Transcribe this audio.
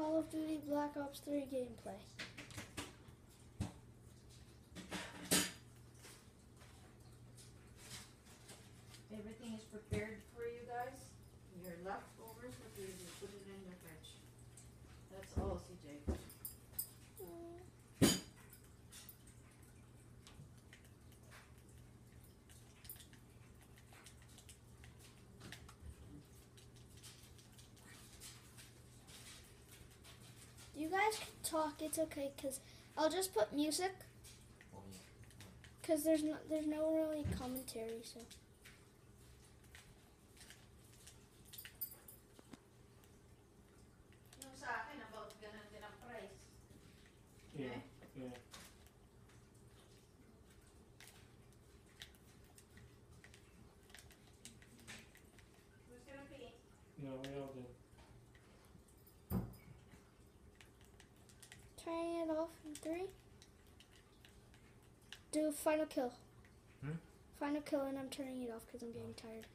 Call of Duty Black Ops 3 gameplay. Everything is prepared for you guys. Your leftovers, what do you do? Put it in the fridge. That's all, CJ. You mm. Guys can talk. It's okay, cause I'll just put music, Oh, cause there's no there's no really commentary. So Yung sa off in three. Do final kill. Hmm? Final kill, and I'm turning it off because I'm getting tired.